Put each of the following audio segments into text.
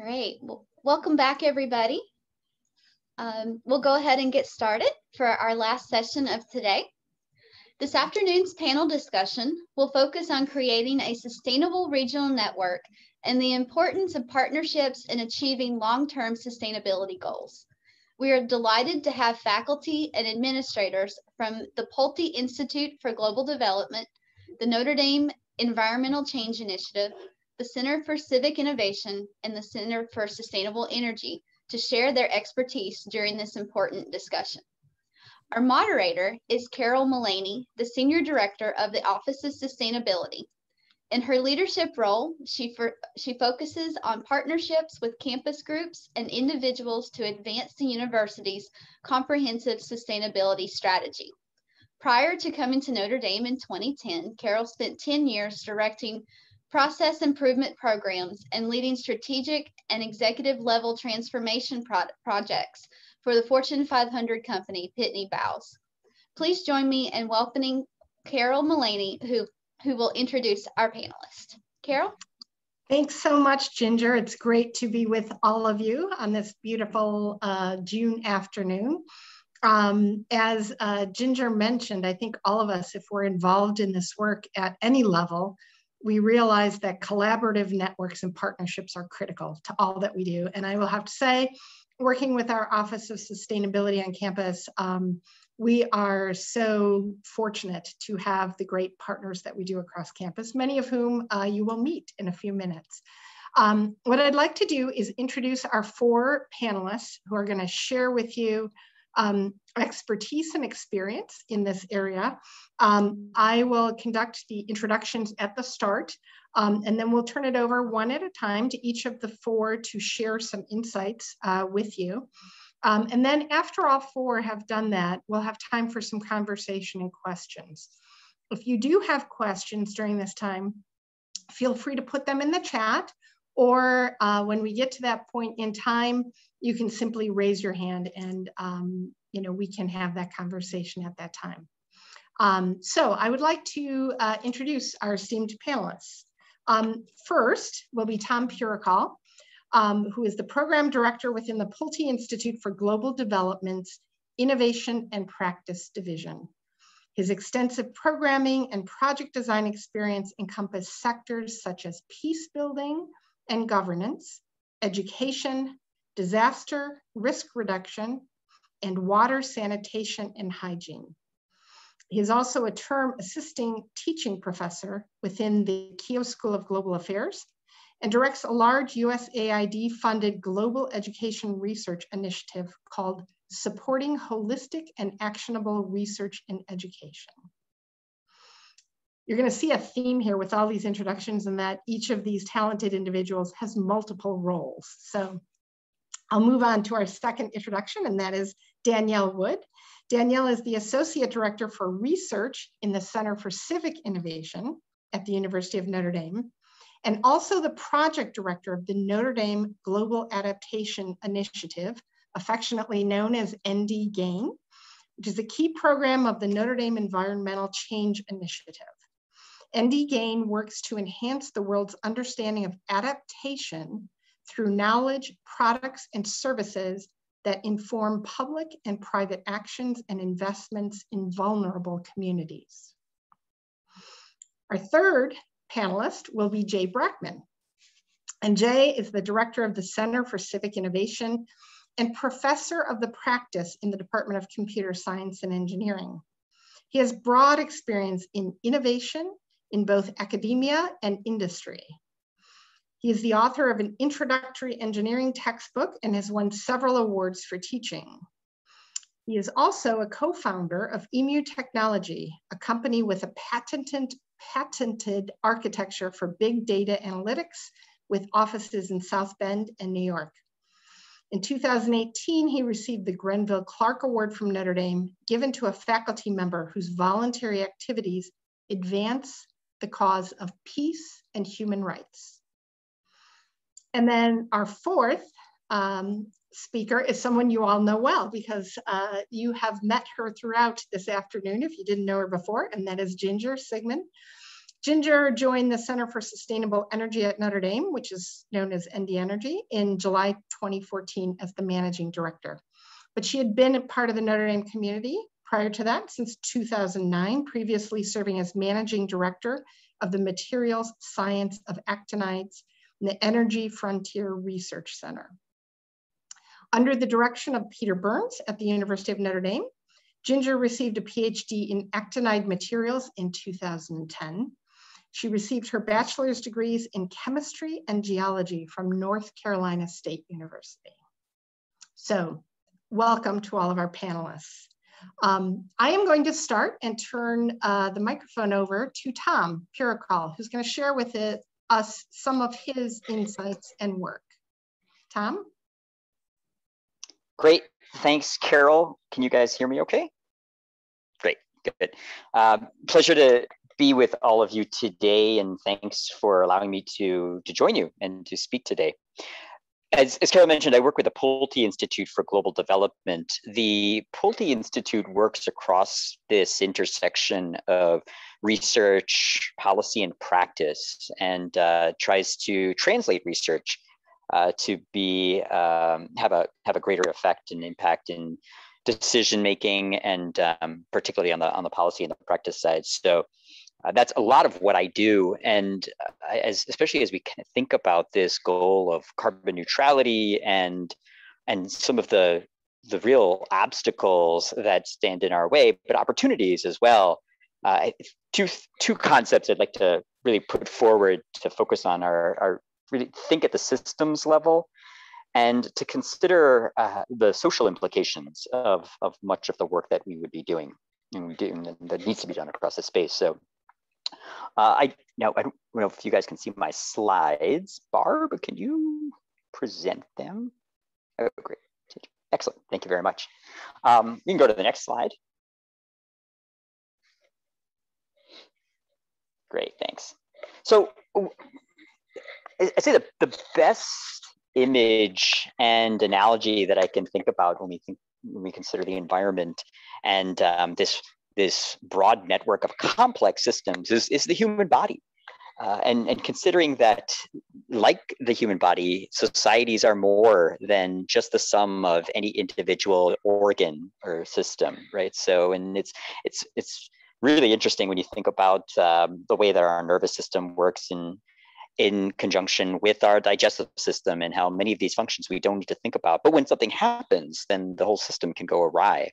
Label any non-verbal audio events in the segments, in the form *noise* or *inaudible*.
All right, well, welcome back everybody. Um, we'll go ahead and get started for our last session of today. This afternoon's panel discussion will focus on creating a sustainable regional network and the importance of partnerships in achieving long-term sustainability goals. We are delighted to have faculty and administrators from the Pulte Institute for Global Development, the Notre Dame Environmental Change Initiative, the Center for Civic Innovation, and the Center for Sustainable Energy to share their expertise during this important discussion. Our moderator is Carol Mullaney, the Senior Director of the Office of Sustainability. In her leadership role, she, for, she focuses on partnerships with campus groups and individuals to advance the university's comprehensive sustainability strategy. Prior to coming to Notre Dame in 2010, Carol spent 10 years directing process improvement programs and leading strategic and executive level transformation pro projects for the Fortune 500 company, Pitney Bowes. Please join me in welcoming Carol Mullaney, who, who will introduce our panelists. Carol? Thanks so much, Ginger. It's great to be with all of you on this beautiful uh, June afternoon. Um, as uh, Ginger mentioned, I think all of us, if we're involved in this work at any level, we realize that collaborative networks and partnerships are critical to all that we do. And I will have to say, working with our Office of Sustainability on campus, um, we are so fortunate to have the great partners that we do across campus, many of whom uh, you will meet in a few minutes. Um, what I'd like to do is introduce our four panelists who are gonna share with you um, expertise and experience in this area. Um, I will conduct the introductions at the start, um, and then we'll turn it over one at a time to each of the four to share some insights uh, with you. Um, and then after all four have done that, we'll have time for some conversation and questions. If you do have questions during this time, feel free to put them in the chat or uh, when we get to that point in time, you can simply raise your hand and um, you know we can have that conversation at that time. Um, so I would like to uh, introduce our esteemed panelists. Um, first will be Tom Purekal, um, who is the program director within the Pulte Institute for Global Development's Innovation and Practice Division. His extensive programming and project design experience encompass sectors such as peace building and governance, education, disaster risk reduction, and water sanitation and hygiene. He is also a term assisting teaching professor within the Keough School of Global Affairs and directs a large USAID funded global education research initiative called Supporting Holistic and Actionable Research in Education. You're gonna see a theme here with all these introductions and that each of these talented individuals has multiple roles. So I'll move on to our second introduction, and that is Danielle Wood. Danielle is the Associate Director for Research in the Center for Civic Innovation at the University of Notre Dame, and also the Project Director of the Notre Dame Global Adaptation Initiative, affectionately known as ND GAIN, which is a key program of the Notre Dame Environmental Change Initiative. ND GAIN works to enhance the world's understanding of adaptation through knowledge, products, and services that inform public and private actions and investments in vulnerable communities. Our third panelist will be Jay Brockman. And Jay is the director of the Center for Civic Innovation and professor of the practice in the Department of Computer Science and Engineering. He has broad experience in innovation in both academia and industry. He is the author of an introductory engineering textbook and has won several awards for teaching. He is also a co-founder of Emu Technology, a company with a patented, patented architecture for big data analytics with offices in South Bend and New York. In 2018, he received the Grenville Clark Award from Notre Dame, given to a faculty member whose voluntary activities advance the cause of peace and human rights. And then our fourth um, speaker is someone you all know well because uh, you have met her throughout this afternoon if you didn't know her before, and that is Ginger Sigmon. Ginger joined the Center for Sustainable Energy at Notre Dame, which is known as ND Energy, in July 2014 as the managing director. But she had been a part of the Notre Dame community prior to that since 2009, previously serving as managing director of the Materials Science of Actinides the Energy Frontier Research Center. Under the direction of Peter Burns at the University of Notre Dame, Ginger received a PhD in actinide materials in 2010 she received her bachelor's degrees in chemistry and geology from North Carolina State University. So welcome to all of our panelists. Um, I am going to start and turn uh, the microphone over to Tom Purekal, who's going to share with it, us some of his insights and work. Tom? Great. Thanks, Carol. Can you guys hear me okay? Great. Good. Um, pleasure to be with all of you today, and thanks for allowing me to, to join you and to speak today. As, as Carol mentioned, I work with the Pulte Institute for Global Development. The Pulte Institute works across this intersection of research, policy, and practice, and uh, tries to translate research uh, to be um, have a have a greater effect and impact in decision making, and um, particularly on the on the policy and the practice side. So uh, that's a lot of what I do, and uh, as especially as we kind of think about this goal of carbon neutrality and and some of the the real obstacles that stand in our way, but opportunities as well. Uh, two two concepts I'd like to really put forward to focus on are, are really think at the systems level and to consider uh, the social implications of, of much of the work that we would be doing and, doing, that needs to be done across the space. So uh, I now I don't know if you guys can see my slides, Barb. Can you present them? Oh, great, excellent. Thank you very much. Um, you can go to the next slide. Great, thanks. So I say the, the best image and analogy that I can think about when we think when we consider the environment and um, this this broad network of complex systems is, is the human body. Uh, and, and considering that, like the human body, societies are more than just the sum of any individual organ or system, right? So, and it's it's it's really interesting when you think about um, the way that our nervous system works in in conjunction with our digestive system and how many of these functions we don't need to think about. But when something happens, then the whole system can go awry.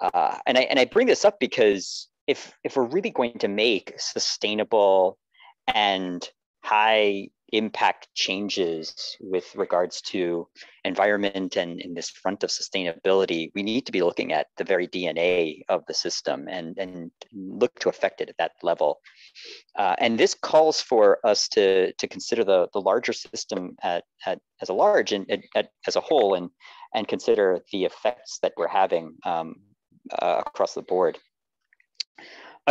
Uh, and I and I bring this up because if if we're really going to make sustainable and high impact changes with regards to environment and in this front of sustainability, we need to be looking at the very DNA of the system and, and look to affect it at that level. Uh, and this calls for us to, to consider the, the larger system at, at, as a large and at, as a whole and, and consider the effects that we're having um, uh, across the board.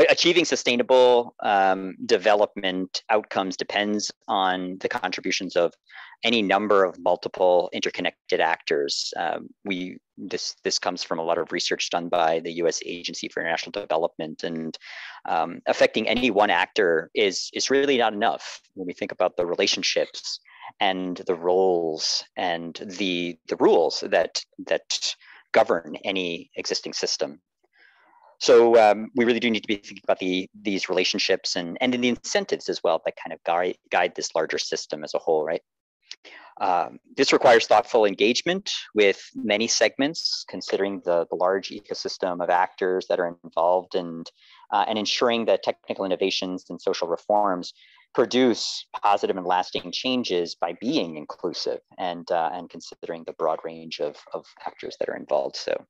Achieving sustainable um, development outcomes depends on the contributions of any number of multiple interconnected actors. Um, we this this comes from a lot of research done by the U.S. Agency for International Development, and um, affecting any one actor is is really not enough when we think about the relationships and the roles and the the rules that that govern any existing system. So um, we really do need to be thinking about the these relationships and and in the incentives as well that kind of guide guide this larger system as a whole, right? Um, this requires thoughtful engagement with many segments, considering the, the large ecosystem of actors that are involved and, uh, and ensuring that technical innovations and social reforms produce positive and lasting changes by being inclusive and, uh, and considering the broad range of, of actors that are involved. So,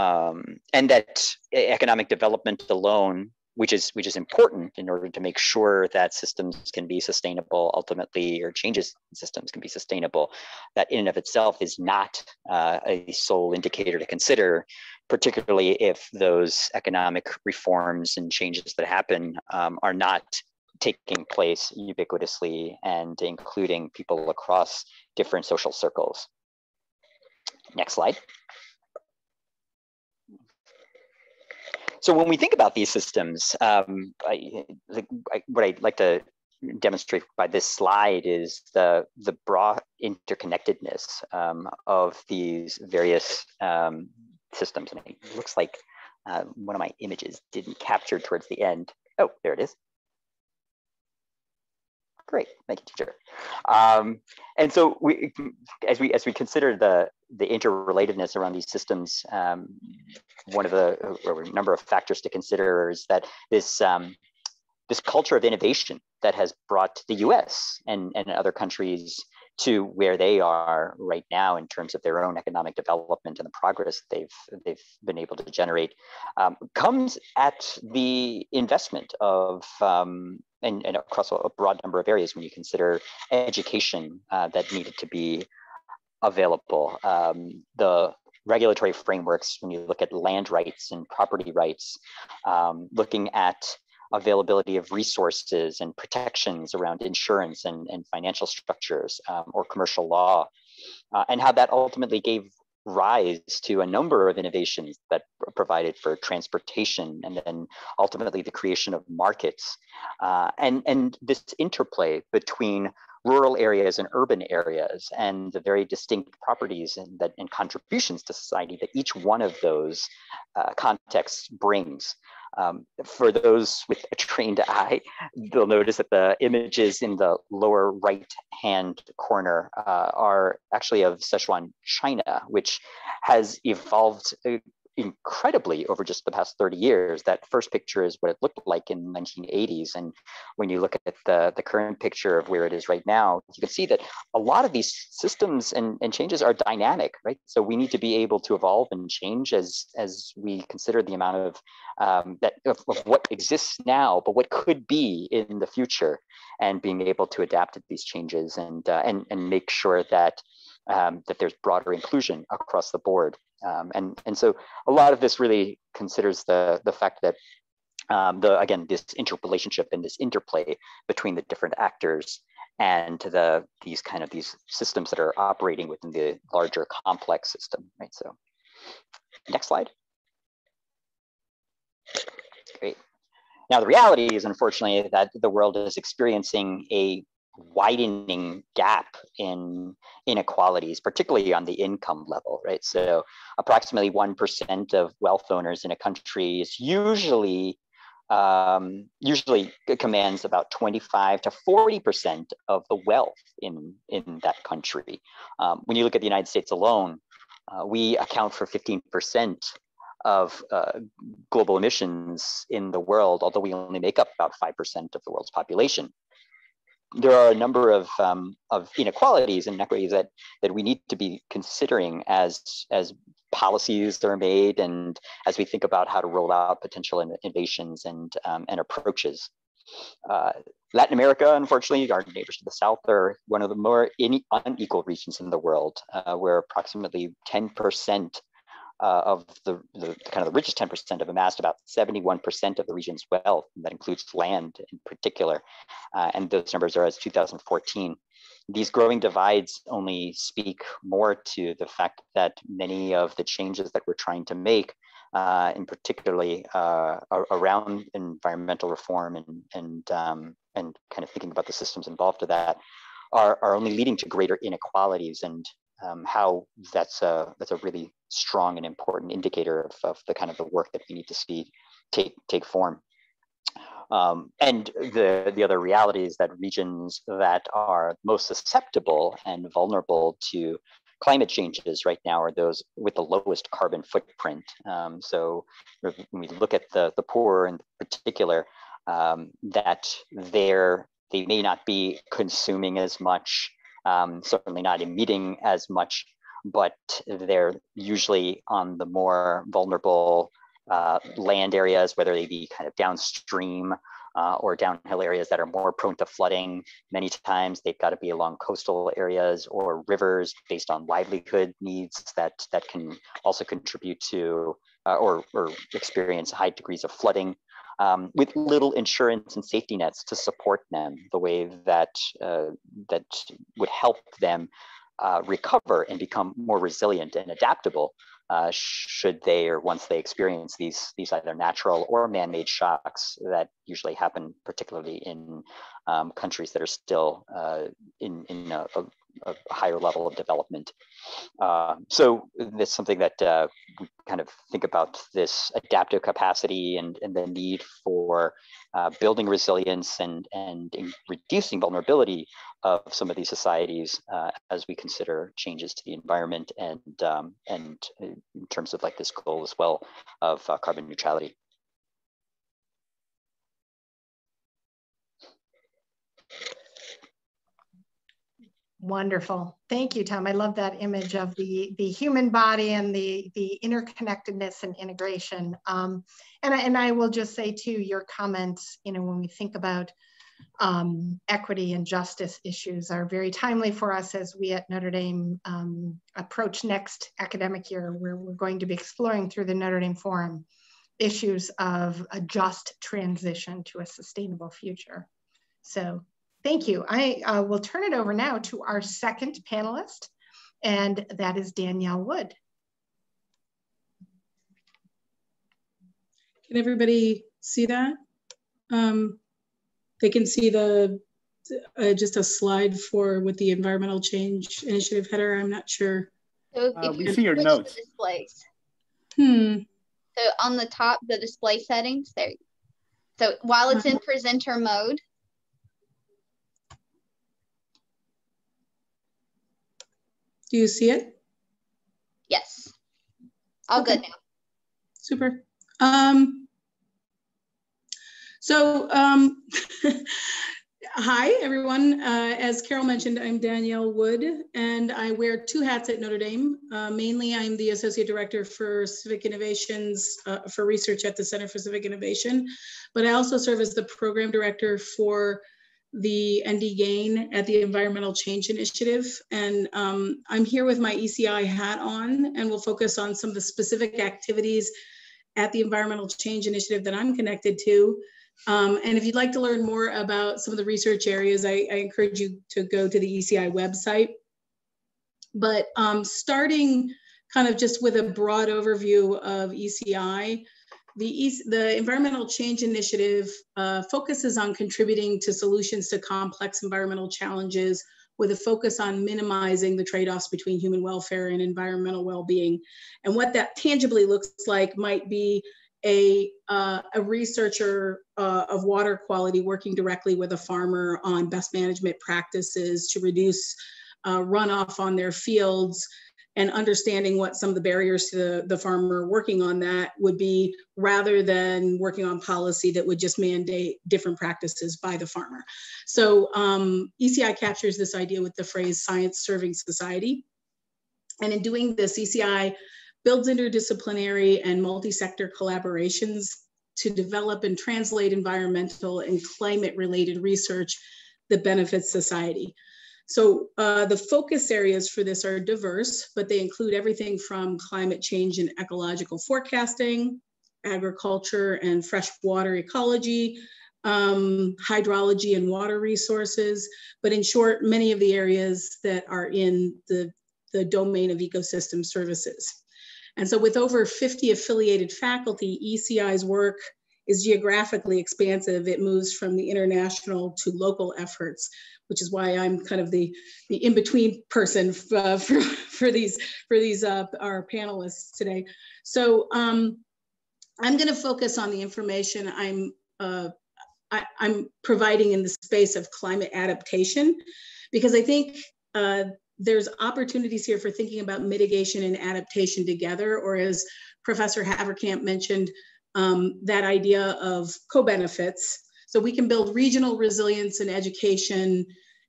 um, and that economic development alone which is which is important in order to make sure that systems can be sustainable ultimately or changes in systems can be sustainable that in and of itself is not uh, a sole indicator to consider particularly if those economic reforms and changes that happen um, are not taking place ubiquitously and including people across different social circles. Next slide so when we think about these systems, um, I, I, what I'd like to demonstrate by this slide is the, the broad interconnectedness um, of these various um, systems. And it looks like uh, one of my images didn't capture towards the end. Oh, there it is. Great, thank you, teacher. Um, and so we, as we as we consider the the interrelatedness around these systems, um, one of the a number of factors to consider is that this um, this culture of innovation that has brought the U.S. and and other countries to where they are right now in terms of their own economic development and the progress they've they've been able to generate um, comes at the investment of um, and, and, across a broad number of areas when you consider education uh, that needed to be available um, the regulatory frameworks when you look at land rights and property rights um, looking at availability of resources and protections around insurance and, and financial structures um, or commercial law, uh, and how that ultimately gave rise to a number of innovations that provided for transportation and then ultimately the creation of markets. Uh, and, and this interplay between rural areas and urban areas and the very distinct properties and, that, and contributions to society that each one of those uh, contexts brings. Um, for those with a trained eye, they'll notice that the images in the lower right hand corner uh, are actually of Sichuan, China, which has evolved uh, incredibly over just the past 30 years. That first picture is what it looked like in the 1980s. And when you look at the, the current picture of where it is right now, you can see that a lot of these systems and, and changes are dynamic, right? So we need to be able to evolve and change as, as we consider the amount of um, that of, of what exists now, but what could be in the future and being able to adapt to these changes and, uh, and, and make sure that um, that there's broader inclusion across the board. Um, and, and so a lot of this really considers the, the fact that um, the, again, this interrelationship and this interplay between the different actors and the, these kind of these systems that are operating within the larger complex system, right? So next slide. Great. Now the reality is unfortunately that the world is experiencing a widening gap in inequalities, particularly on the income level, right? So approximately 1% of wealth owners in a country is usually um, usually commands about 25 to 40% of the wealth in, in that country. Um, when you look at the United States alone, uh, we account for 15% of uh, global emissions in the world, although we only make up about 5% of the world's population there are a number of, um, of inequalities and inequities that, that we need to be considering as, as policies are made and as we think about how to roll out potential innovations and, um, and approaches. Uh, Latin America, unfortunately, our neighbors to the south are one of the more unequal regions in the world, uh, where approximately 10% uh, of the, the, kind of the richest 10% have amassed about 71% of the region's wealth. And that includes land in particular. Uh, and those numbers are as 2014. These growing divides only speak more to the fact that many of the changes that we're trying to make, uh, in particularly uh, around environmental reform and, and, um, and kind of thinking about the systems involved to that, are, are only leading to greater inequalities and um, how that's a that's a really strong and important indicator of, of the kind of the work that we need to see take take form. Um, and the the other reality is that regions that are most susceptible and vulnerable to climate changes right now are those with the lowest carbon footprint. Um, so when we look at the the poor in particular, um, that they're they may not be consuming as much um, certainly not emitting as much, but they're usually on the more vulnerable uh, land areas, whether they be kind of downstream uh, or downhill areas that are more prone to flooding. Many times they've got to be along coastal areas or rivers based on livelihood needs that, that can also contribute to uh, or, or experience high degrees of flooding um, with little insurance and safety nets to support them the way that uh, that would help them uh, recover and become more resilient and adaptable uh, should they or once they experience these these either natural or man-made shocks that usually happen particularly in um, countries that are still uh, in, in a, a, a, higher level of development. Uh, so that's something that uh, we kind of think about this adaptive capacity and, and the need for uh, building resilience and, and reducing vulnerability of some of these societies uh, as we consider changes to the environment and, um, and in terms of like this goal as well of uh, carbon neutrality. Wonderful. Thank you, Tom. I love that image of the, the human body and the, the interconnectedness and integration. Um, and, I, and I will just say too, your comments, you know, when we think about um, equity and justice issues are very timely for us as we at Notre Dame um, approach next academic year where we're going to be exploring through the Notre Dame Forum issues of a just transition to a sustainable future. So Thank you. I uh, will turn it over now to our second panelist, and that is Danielle Wood. Can everybody see that? Um, they can see the uh, just a slide for with the environmental change initiative header. I'm not sure. So uh, we see your notes. Displays. Hmm. So on the top, the display settings there. So while it's in uh-huh. presenter mode, Do you see it? Yes. All okay. good now. Super. Um, so, um, *laughs* hi everyone. Uh, as Carol mentioned, I'm Danielle Wood and I wear two hats at Notre Dame. Uh, mainly, I'm the Associate Director for Civic Innovations uh, for Research at the Center for Civic Innovation, but I also serve as the Program Director for the ND Gain at the Environmental Change Initiative. And um, I'm here with my ECI hat on, and we'll focus on some of the specific activities at the Environmental Change Initiative that I'm connected to. Um, and if you'd like to learn more about some of the research areas, I, I encourage you to go to the ECI website. But um, starting kind of just with a broad overview of ECI, the, the Environmental Change Initiative uh, focuses on contributing to solutions to complex environmental challenges with a focus on minimizing the trade-offs between human welfare and environmental well-being. And what that tangibly looks like might be a, uh, a researcher uh, of water quality working directly with a farmer on best management practices to reduce uh, runoff on their fields and understanding what some of the barriers to the, the farmer working on that would be rather than working on policy that would just mandate different practices by the farmer. So um, ECI captures this idea with the phrase science serving society. And in doing this, ECI builds interdisciplinary and multi-sector collaborations to develop and translate environmental and climate related research that benefits society. So uh, the focus areas for this are diverse, but they include everything from climate change and ecological forecasting, agriculture and freshwater ecology, um, hydrology and water resources. But in short, many of the areas that are in the, the domain of ecosystem services. And so with over 50 affiliated faculty, ECI's work is geographically expansive. It moves from the international to local efforts, which is why I'm kind of the, the in-between person uh, *laughs* for, for these, for these uh, our panelists today. So um, I'm gonna focus on the information I'm, uh, I, am providing in the space of climate adaptation, because I think uh, there's opportunities here for thinking about mitigation and adaptation together, or as Professor Haverkamp mentioned, um, that idea of co-benefits. So we can build regional resilience and education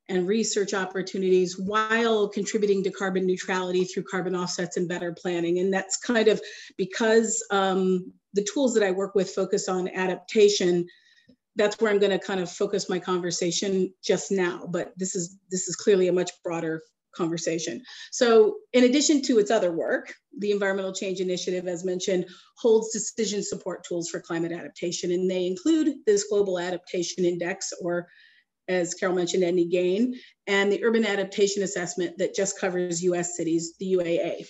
and research opportunities while contributing to carbon neutrality through carbon offsets and better planning. And that's kind of because um, the tools that I work with focus on adaptation, that's where I'm going to kind of focus my conversation just now. But this is this is clearly a much broader conversation. So in addition to its other work, the Environmental Change Initiative, as mentioned, holds decision support tools for climate adaptation, and they include this Global Adaptation Index, or as Carol mentioned, ND GAIN, and the Urban Adaptation Assessment that just covers US cities, the UAA.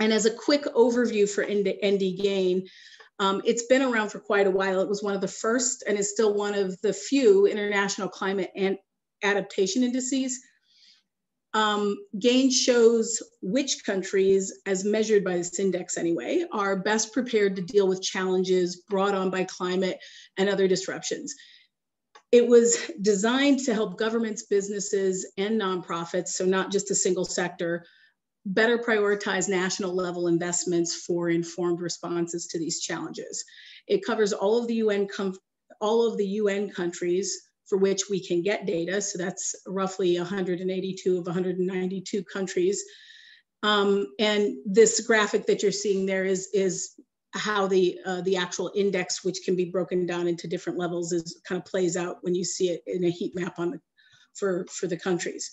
And as a quick overview for ND Gain, um, it's been around for quite a while. It was one of the first and is still one of the few international climate and adaptation indices. Um, GAIN shows which countries, as measured by this index anyway, are best prepared to deal with challenges brought on by climate and other disruptions. It was designed to help governments, businesses, and nonprofits, so not just a single sector, better prioritize national level investments for informed responses to these challenges. It covers all of the UN all of the UN countries for which we can get data. So that's roughly 182 of 192 countries. Um, and this graphic that you're seeing there is, is how the, uh, the actual index, which can be broken down into different levels, is kind of plays out when you see it in a heat map on the, for, for the countries.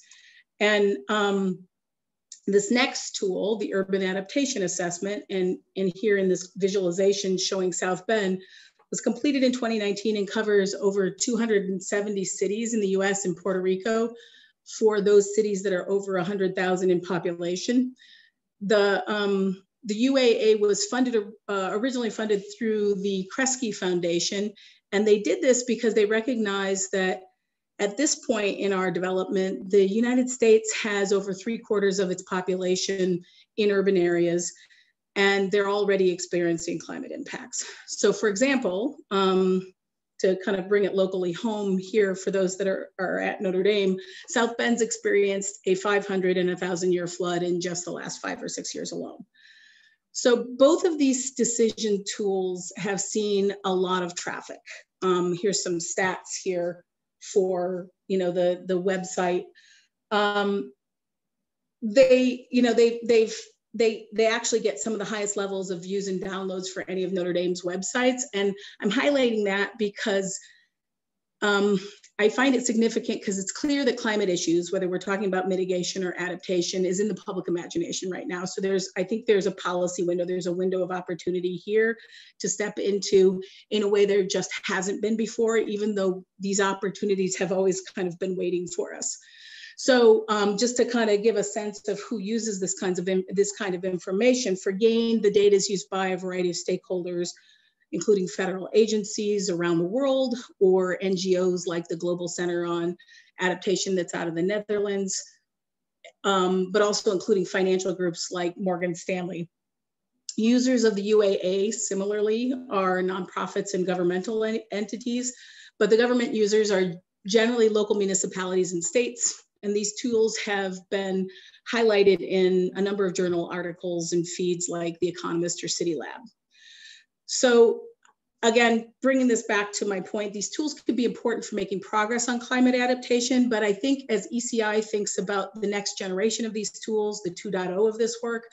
And um, this next tool, the urban adaptation assessment, and, and here in this visualization showing South Bend, was completed in 2019 and covers over 270 cities in the US and Puerto Rico for those cities that are over 100,000 in population. The, um, the UAA was funded, uh, originally funded through the Kresge Foundation, and they did this because they recognized that at this point in our development, the United States has over three quarters of its population in urban areas, and they're already experiencing climate impacts. So, for example, um, to kind of bring it locally home here for those that are, are at Notre Dame, South Bend's experienced a 500 and a 1,000 year flood in just the last five or six years alone. So both of these decision tools have seen a lot of traffic. Um, here's some stats here for you know the the website um, they you know they they've they they actually get some of the highest levels of views and downloads for any of Notre Dame's websites and I'm highlighting that because um, I find it significant because it's clear that climate issues, whether we're talking about mitigation or adaptation, is in the public imagination right now. So there's, I think there's a policy window, there's a window of opportunity here to step into in a way there just hasn't been before, even though these opportunities have always kind of been waiting for us. So um, just to kind of give a sense of who uses this kinds of this kind of information, for GAIN, the data is used by a variety of stakeholders, including federal agencies around the world or NGOs like the Global Center on Adaptation that's out of the Netherlands, um, but also including financial groups like Morgan Stanley. Users of the UAA similarly are nonprofits and governmental en entities, but the government users are generally local municipalities and states. And these tools have been highlighted in a number of journal articles and feeds like The Economist or City Lab. So again, bringing this back to my point, these tools could be important for making progress on climate adaptation, but I think as ECI thinks about the next generation of these tools, the 2.0 of this work,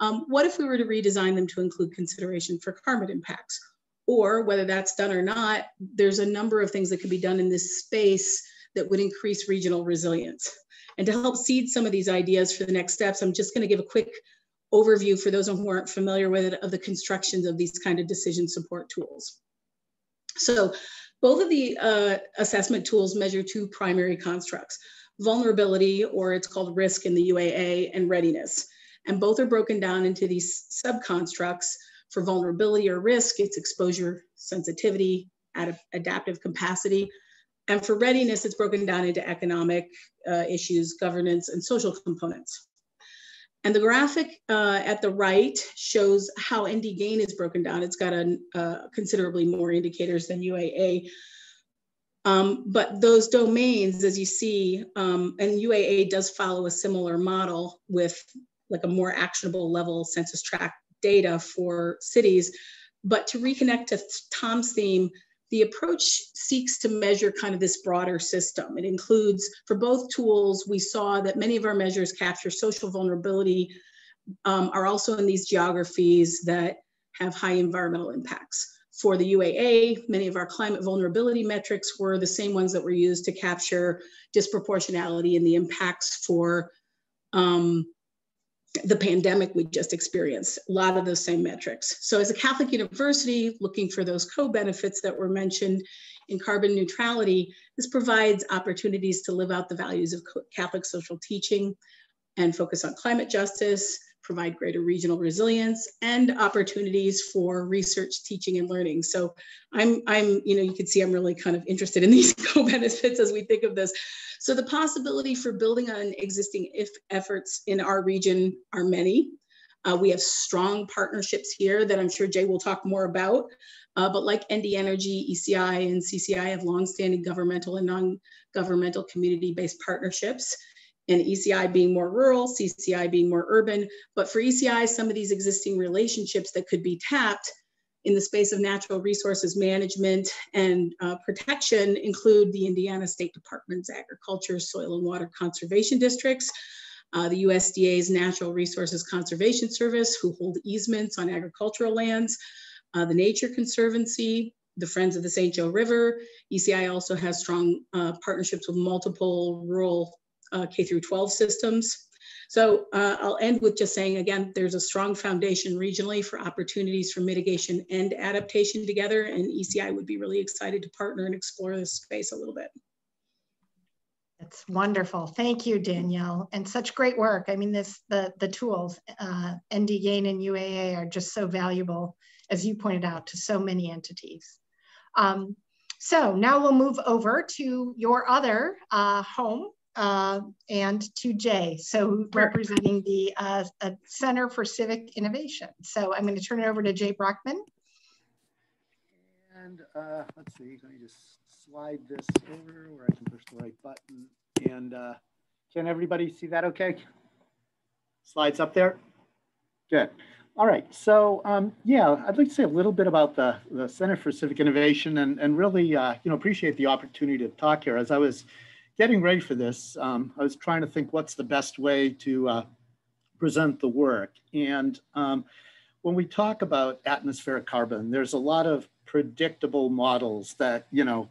um, what if we were to redesign them to include consideration for climate impacts? Or whether that's done or not, there's a number of things that could be done in this space that would increase regional resilience. And to help seed some of these ideas for the next steps, I'm just gonna give a quick overview for those who aren't familiar with it of the constructions of these kind of decision support tools. So both of the uh, assessment tools measure two primary constructs, vulnerability, or it's called risk in the UAA, and readiness. And both are broken down into these subconstructs. For vulnerability or risk, it's exposure sensitivity, ad adaptive capacity. And for readiness, it's broken down into economic uh, issues, governance, and social components. And the graphic uh, at the right shows how ND gain is broken down. It's got a, uh, considerably more indicators than UAA. Um, but those domains, as you see, um, and UAA does follow a similar model with like a more actionable level census tract data for cities. But to reconnect to Tom's theme, the approach seeks to measure kind of this broader system. It includes, for both tools, we saw that many of our measures capture social vulnerability, um, are also in these geographies that have high environmental impacts. For the UAA, many of our climate vulnerability metrics were the same ones that were used to capture disproportionality and the impacts for um, the pandemic we just experienced, a lot of those same metrics. So as a Catholic university, looking for those co-benefits that were mentioned in carbon neutrality, this provides opportunities to live out the values of Catholic social teaching and focus on climate justice, provide greater regional resilience and opportunities for research, teaching, and learning. So I'm, I'm, you know, you can see I'm really kind of interested in these *laughs* co-benefits as we think of this. So the possibility for building on existing if efforts in our region are many. Uh, we have strong partnerships here that I'm sure Jay will talk more about. Uh, but like ND Energy, ECI, and CCI have longstanding governmental and non-governmental community-based partnerships and ECI being more rural, CCI being more urban. But for ECI, some of these existing relationships that could be tapped in the space of natural resources management and uh, protection include the Indiana State Department's Agriculture, Soil and Water Conservation Districts, uh, the USDA's Natural Resources Conservation Service, who hold easements on agricultural lands, uh, the Nature Conservancy, the Friends of the St. Joe River. ECI also has strong uh, partnerships with multiple rural uh, K through 12 systems. So uh, I'll end with just saying again, there's a strong foundation regionally for opportunities for mitigation and adaptation together, and ECI would be really excited to partner and explore this space a little bit. It's wonderful. Thank you, Danielle. And such great work. I mean, this the, the tools, uh, ND Gain and UAA are just so valuable, as you pointed out, to so many entities. Um, so now we'll move over to your other uh, home, uh, and to Jay, so representing the uh, Center for Civic Innovation. So I'm going to turn it over to Jay Brockman. And uh, let's see, let me just slide this over where I can push the right button. And uh, can everybody see that okay? Slides up there? Good. All right, so um, yeah, I'd like to say a little bit about the, the Center for Civic Innovation and, and really, uh, you know, appreciate the opportunity to talk here. As I was getting ready for this, um, I was trying to think what's the best way to uh, present the work. And um, when we talk about atmospheric carbon, there's a lot of predictable models that, you know,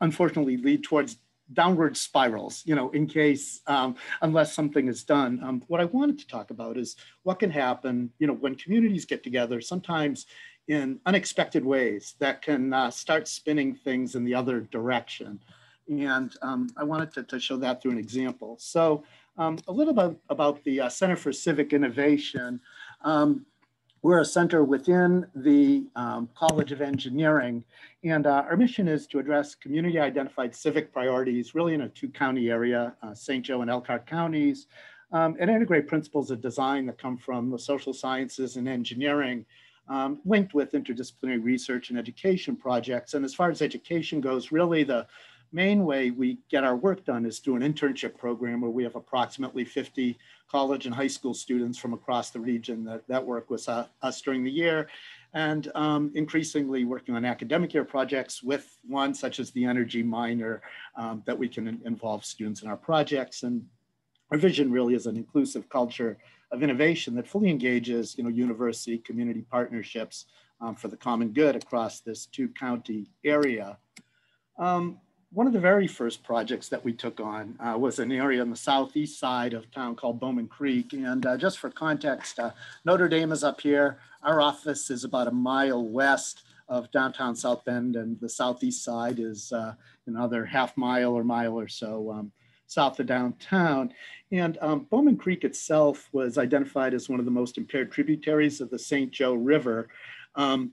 unfortunately lead towards downward spirals, you know, in case, um, unless something is done. Um, what I wanted to talk about is what can happen, you know, when communities get together, sometimes in unexpected ways that can uh, start spinning things in the other direction. And um, I wanted to, to, show that through an example. So um, a little bit about the uh, Center for Civic Innovation. Um, we're a center within the um, College of Engineering, and uh, our mission is to address community identified civic priorities really in a two county area, uh, St. Joe and Elkhart counties, um, and integrate principles of design that come from the social sciences and engineering um, linked with interdisciplinary research and education projects. And as far as education goes, really the main way we get our work done is through an internship program where we have approximately 50 college and high school students from across the region that, that work with us during the year and um, increasingly working on academic year projects with one such as the energy minor um, that we can involve students in our projects. And our vision really is an inclusive culture of innovation that fully engages you know, university community partnerships um, for the common good across this two county area. Um, one of the very first projects that we took on uh, was an area on the southeast side of town called Bowman Creek. And uh, just for context, uh, Notre Dame is up here. Our office is about a mile west of downtown South Bend, and the southeast side is uh, another half mile or mile or so um, south of downtown. And um, Bowman Creek itself was identified as one of the most impaired tributaries of the St. Joe River. Um,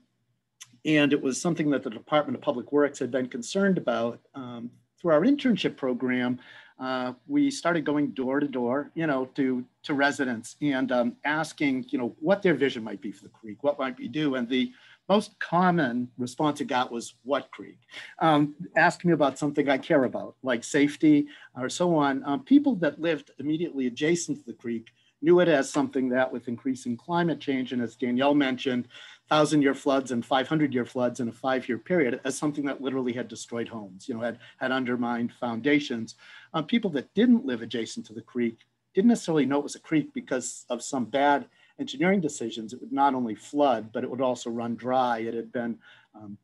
and it was something that the Department of Public Works had been concerned about. Um, through our internship program, uh, we started going door to door, you know, to to residents and um, asking, you know, what their vision might be for the creek, what might we do, and the most common response I got was what creek? Um, ask me about something I care about, like safety or so on. Um, people that lived immediately adjacent to the creek knew it as something that with increasing climate change, and as Danielle mentioned, thousand year floods and 500 year floods in a five year period as something that literally had destroyed homes, you know, had, had undermined foundations. Um, people that didn't live adjacent to the creek didn't necessarily know it was a creek because of some bad engineering decisions. It would not only flood, but it would also run dry. It had been um,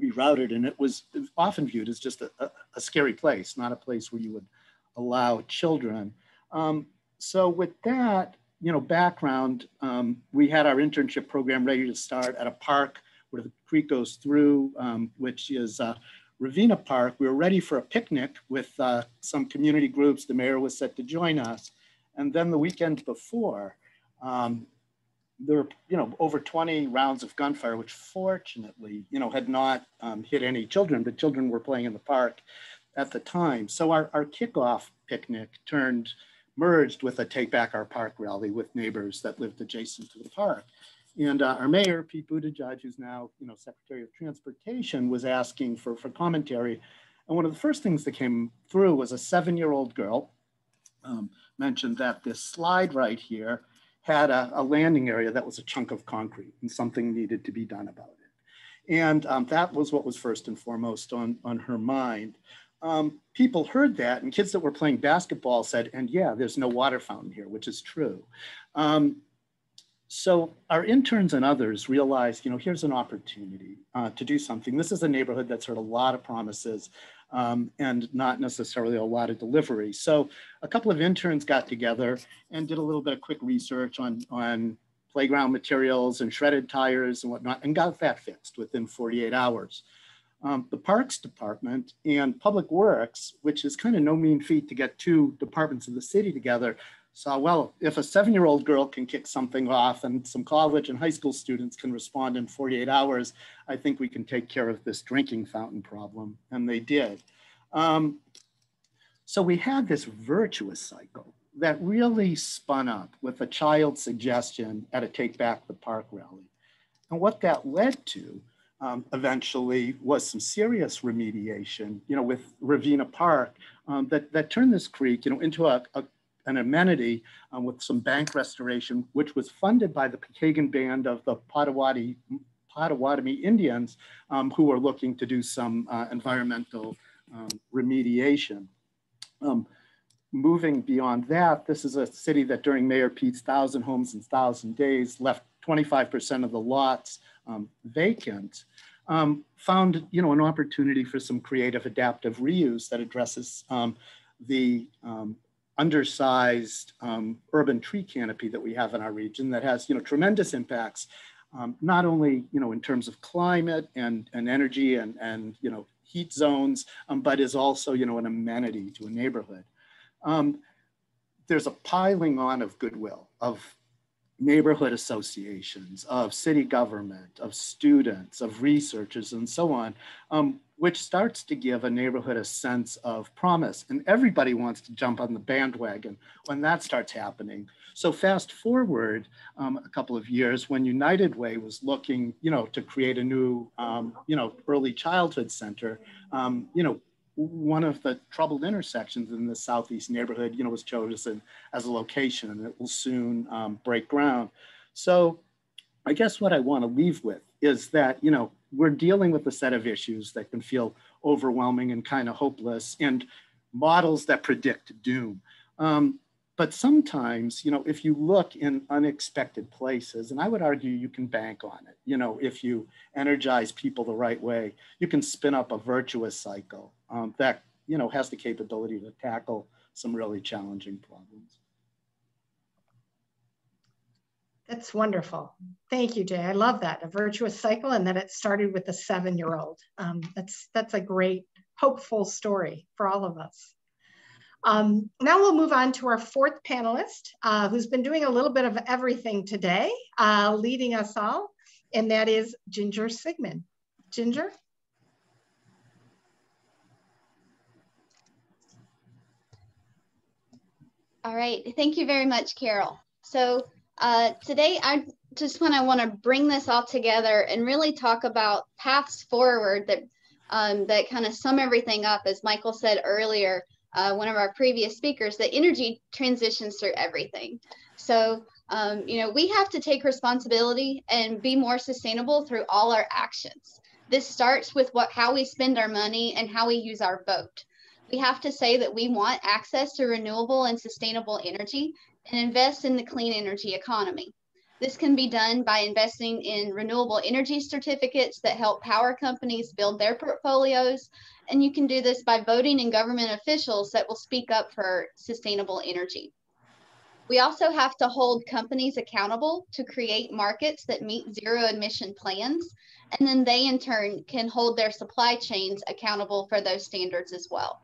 rerouted and it was often viewed as just a, a, a, scary place, not a place where you would allow children. Um, so with that, you know, background, um, we had our internship program ready to start at a park where the creek goes through, um, which is uh, Ravina Park. We were ready for a picnic with uh, some community groups. The mayor was set to join us. And then the weekend before, Um, there were, you know, over 20 rounds of gunfire, which fortunately, you know, had not um, hit any children, but children were playing in the park at the time. So our, our kickoff picnic turned, merged with a Take Back Our Park rally with neighbors that lived adjacent to the park. And uh, our mayor, Pete Buttigieg, who's now, you know, Secretary of Transportation, was asking for, for commentary. And one of the first things that came through was a seven-year-old girl um, mentioned that this slide right here had a, a, landing area that was a chunk of concrete and something needed to be done about it. And um, that was what was first and foremost on, on her mind. Um, people heard that and kids that were playing basketball said, and yeah, there's no water fountain here, which is true. Um, so our interns and others realized, you know, here's an opportunity uh, to do something. This is a neighborhood that's heard a lot of promises um, and not necessarily a lot of delivery. So a couple of interns got together and did a little bit of quick research on, on playground materials and shredded tires and whatnot and got that fixed within 48 hours. Um, the Parks Department and Public Works, which is kind of no mean feat to get two departments of the city together, so, well, if a seven year old girl can kick something off and some college and high school students can respond in 48 hours, I think we can take care of this drinking fountain problem. And they did. Um, so we had this virtuous cycle that really spun up with a child suggestion at a Take Back the Park rally. And what that led to um, eventually was some serious remediation, you know, with Ravina Park um, that, that turned this creek, you know, into a, a an amenity um, with some bank restoration, which was funded by the Pokagon Band of the Potawatomi, Potawatomi Indians, um, who were looking to do some uh, environmental um, remediation. Um, moving beyond that, this is a city that during Mayor Pete's Thousand Homes in Thousand Days left 25% of the lots um, vacant. Um, found you know an opportunity for some creative adaptive reuse that addresses um, the um, undersized um, urban tree canopy that we have in our region that has you know tremendous impacts um, not only you know in terms of climate and, and energy and, and you know heat zones but is also you know an amenity to a neighborhood there's a piling on of goodwill of neighborhood associations of city government of students of researchers and so on um, which starts to give a neighborhood a sense of promise. And everybody wants to jump on the bandwagon when that starts happening. So fast forward um, a couple of years when United Way was looking, you know, to create a new, um, you know, early childhood center, um, you know, one of the troubled intersections in the southeast neighborhood, you know, was chosen as a location and it will soon um, break ground. So I guess what I want to leave with is that, you know, we're dealing with a set of issues that can feel overwhelming and kind of hopeless and models that predict doom. Um, but sometimes, you know, if you look in unexpected places, and I would argue you can bank on it, you know, if you energize people the right way, you can spin up a virtuous cycle um, that, you know, has the capability to tackle some really challenging problems. That's wonderful. Thank you, Jay. I love that. A virtuous cycle and that it started with a seven-year-old. Um, that's, that's a great, hopeful story for all of us. Um, now we'll move on to our fourth panelist, uh, who's been doing a little bit of everything today, uh, leading us all, and that is Ginger Sigmon. Ginger? All right, thank you very much, Carol. So uh, today, I just want to want to bring this all together and really talk about paths forward that um, that kind of sum everything up. As Michael said earlier, uh, one of our previous speakers, that energy transitions through everything. So, um, you know, we have to take responsibility and be more sustainable through all our actions. This starts with what how we spend our money and how we use our vote. We have to say that we want access to renewable and sustainable energy and invest in the clean energy economy. This can be done by investing in renewable energy certificates that help power companies build their portfolios. And you can do this by voting in government officials that will speak up for sustainable energy. We also have to hold companies accountable to create markets that meet zero emission plans. And then they in turn can hold their supply chains accountable for those standards as well.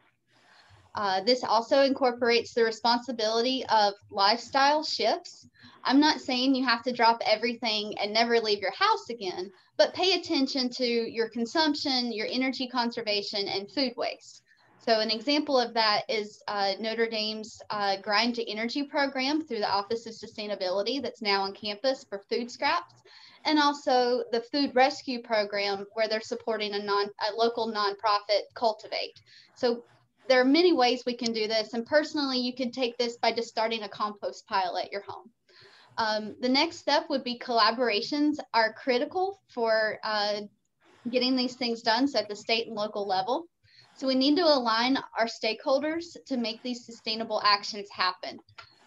Uh, this also incorporates the responsibility of lifestyle shifts. I'm not saying you have to drop everything and never leave your house again, but pay attention to your consumption, your energy conservation, and food waste. So an example of that is uh, Notre Dame's uh, Grind to Energy program through the Office of Sustainability that's now on campus for food scraps, and also the Food Rescue program where they're supporting a, non, a local nonprofit, Cultivate. So there are many ways we can do this, and personally, you could take this by just starting a compost pile at your home. Um, the next step would be collaborations are critical for uh, getting these things done so at the state and local level. So we need to align our stakeholders to make these sustainable actions happen.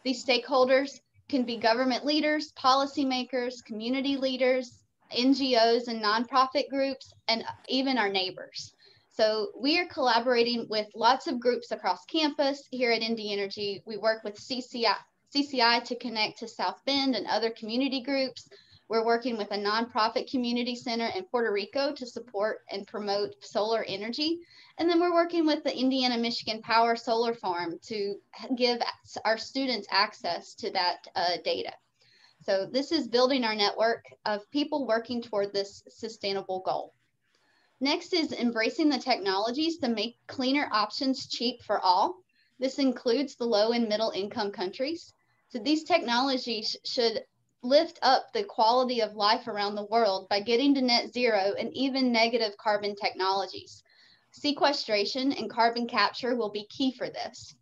These stakeholders can be government leaders, policymakers, community leaders, NGOs and nonprofit groups, and even our neighbors. So we are collaborating with lots of groups across campus. Here at ND Energy, we work with CCI, CCI to connect to South Bend and other community groups. We're working with a nonprofit community center in Puerto Rico to support and promote solar energy. And then we're working with the Indiana Michigan Power Solar Farm to give our students access to that uh, data. So this is building our network of people working toward this sustainable goal. Next is embracing the technologies to make cleaner options cheap for all. This includes the low and middle income countries. So these technologies should lift up the quality of life around the world by getting to net zero and even negative carbon technologies. Sequestration and carbon capture will be key for this.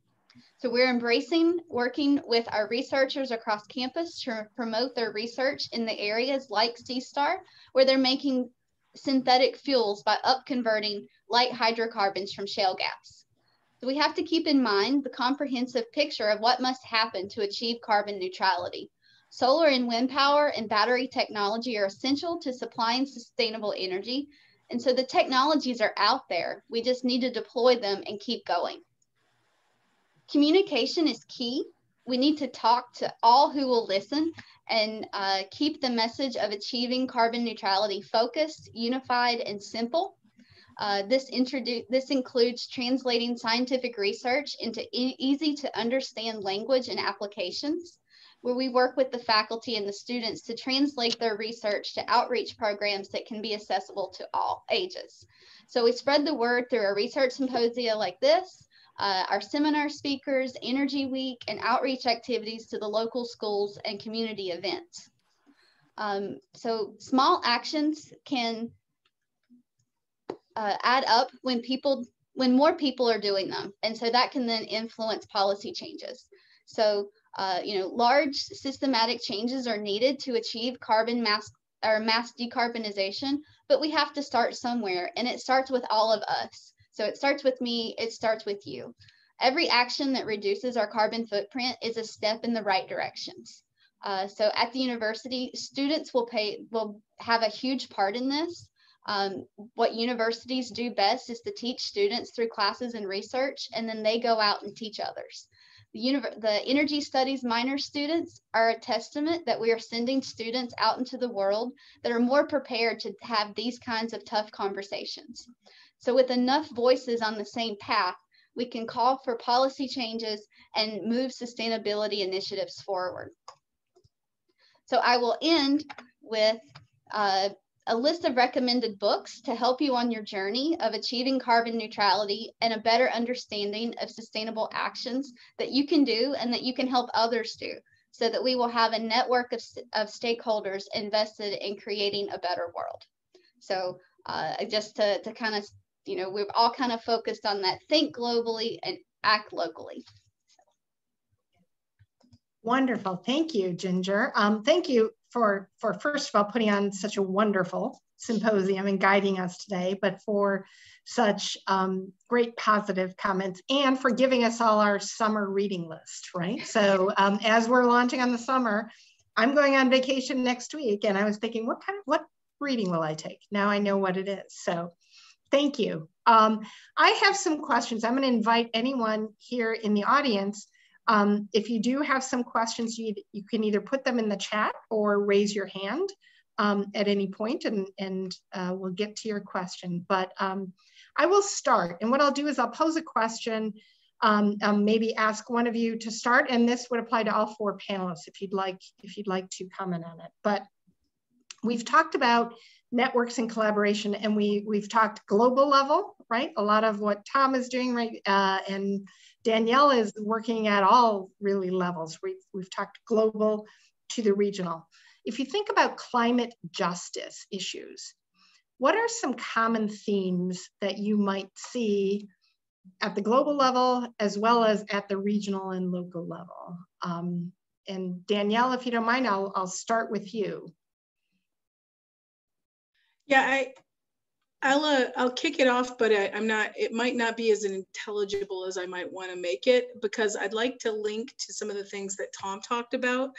So we're embracing working with our researchers across campus to promote their research in the areas like CISTAR, where they're making synthetic fuels by upconverting light hydrocarbons from shale gas. So we have to keep in mind the comprehensive picture of what must happen to achieve carbon neutrality. Solar and wind power and battery technology are essential to supplying sustainable energy. And so the technologies are out there. We just need to deploy them and keep going. Communication is key. We need to talk to all who will listen and uh, keep the message of achieving carbon neutrality focused, unified, and simple. Uh, this, this includes translating scientific research into e easy to understand language and applications, where we work with the faculty and the students to translate their research to outreach programs that can be accessible to all ages. So we spread the word through a research symposia like this, uh, our seminar speakers, Energy Week, and outreach activities to the local schools and community events. Um, so small actions can uh, add up when people when more people are doing them. And so that can then influence policy changes. So uh, you know large systematic changes are needed to achieve carbon mass or mass decarbonization but we have to start somewhere and it starts with all of us so it starts with me it starts with you every action that reduces our carbon footprint is a step in the right directions uh, so at the university students will pay will have a huge part in this um, what universities do best is to teach students through classes and research, and then they go out and teach others. The, the energy studies minor students are a testament that we are sending students out into the world that are more prepared to have these kinds of tough conversations. So with enough voices on the same path, we can call for policy changes and move sustainability initiatives forward. So I will end with uh, a list of recommended books to help you on your journey of achieving carbon neutrality and a better understanding of sustainable actions that you can do and that you can help others do so that we will have a network of, of stakeholders invested in creating a better world. So uh, just to, to kind of, you know, we've all kind of focused on that think globally and act locally. Wonderful. Thank you, Ginger. Um, thank you for, for first of all, putting on such a wonderful symposium and guiding us today, but for such um, great positive comments and for giving us all our summer reading list, right? So um, as we're launching on the summer, I'm going on vacation next week and I was thinking, what kind of, what reading will I take? Now I know what it is. So thank you. Um, I have some questions. I'm gonna invite anyone here in the audience um, if you do have some questions, you, you can either put them in the chat or raise your hand um, at any point and, and uh, we'll get to your question. But um, I will start. And what I'll do is I'll pose a question um, um, maybe ask one of you to start, and this would apply to all four panelists if you'd like if you'd like to comment on it. But we've talked about networks and collaboration, and we we've talked global level, right? A lot of what Tom is doing, right, uh, and Danielle is working at all really levels. We've we've talked global to the regional. If you think about climate justice issues, what are some common themes that you might see at the global level as well as at the regional and local level. Um, and Danielle, if you don't mind, I'll, I'll start with you. Yeah, I, I'll uh, I'll kick it off, but I, am not. It might not be as intelligible as I might want to make it because I'd like to link to some of the things that Tom talked about,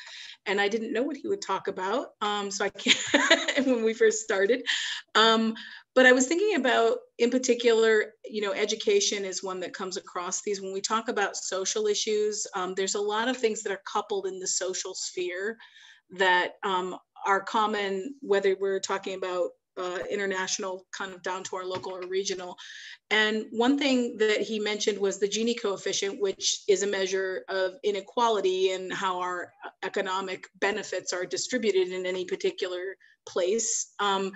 and I didn't know what he would talk about. Um, so I can't *laughs* when we first started. Um, but I was thinking about, in particular, you know, education is one that comes across these. When we talk about social issues, um, there's a lot of things that are coupled in the social sphere that um, are common, whether we're talking about uh, international kind of down to our local or regional. And one thing that he mentioned was the Gini coefficient, which is a measure of inequality and how our economic benefits are distributed in any particular place. Um,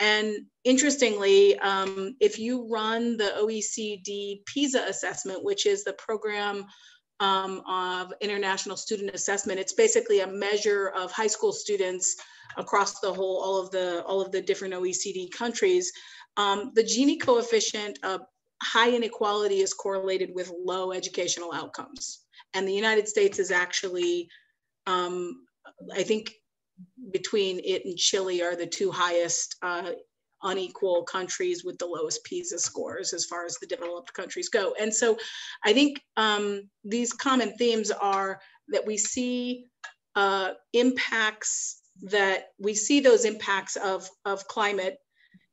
and interestingly, um, if you run the OECD PISA assessment, which is the program um, of international student assessment, it's basically a measure of high school students across the whole, all of the, all of the different OECD countries. Um, the Gini coefficient of high inequality is correlated with low educational outcomes. And the United States is actually, um, I think between it and Chile are the two highest uh, unequal countries with the lowest PISA scores as far as the developed countries go. And so I think um, these common themes are that we see uh, impacts that we see those impacts of, of climate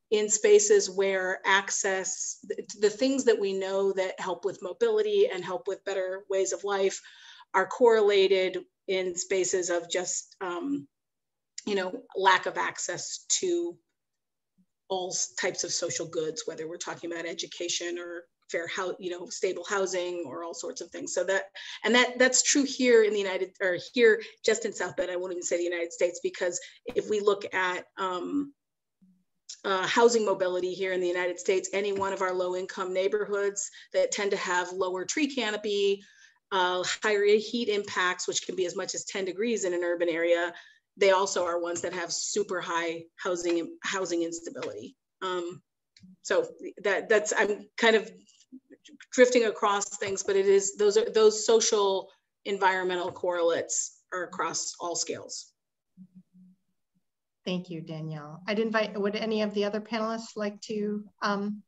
in spaces where access, the, things that we know that help with mobility and help with better ways of life are correlated in spaces of just um, you know, lack of access to all types of social goods, whether we're talking about education or fair how you know stable housing or all sorts of things so that and that that's true here in the united or here just in south bend i won't even say the united states because if we look at um, uh, housing mobility here in the united states any one of our low income neighborhoods that tend to have lower tree canopy uh, higher heat impacts which can be as much as 10 degrees in an urban area they also are ones that have super high housing housing instability. Um, so that that's I'm kind of drifting across things, but it is those are those social environmental correlates are across all scales. Thank you, Danielle. I'd invite, would any of the other panelists like to um,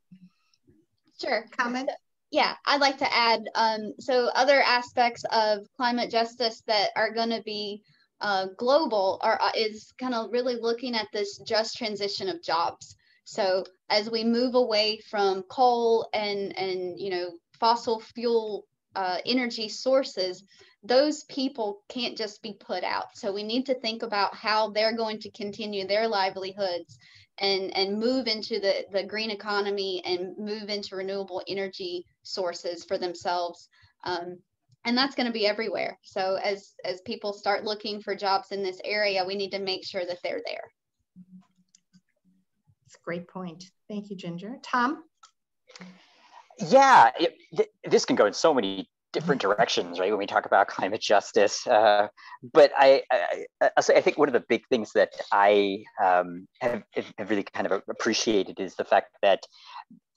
sure comment? Yeah, I'd like to add, um, so other aspects of climate justice that are gonna be uh, global are, uh, is kind of really looking at this just transition of jobs. So as we move away from coal and and you know fossil fuel uh, energy sources, those people can't just be put out. So we need to think about how they're going to continue their livelihoods and and move into the the green economy and move into renewable energy sources for themselves. Um, and that's going to be everywhere so as as people start looking for jobs in this area we need to make sure that they're there that's a great point. Thank you ginger. Tom? Yeah it, th this can go in so many different directions right when we talk about *laughs* climate justice uh, but I, I, I think one of the big things that i um, have, have really kind of appreciated is the fact that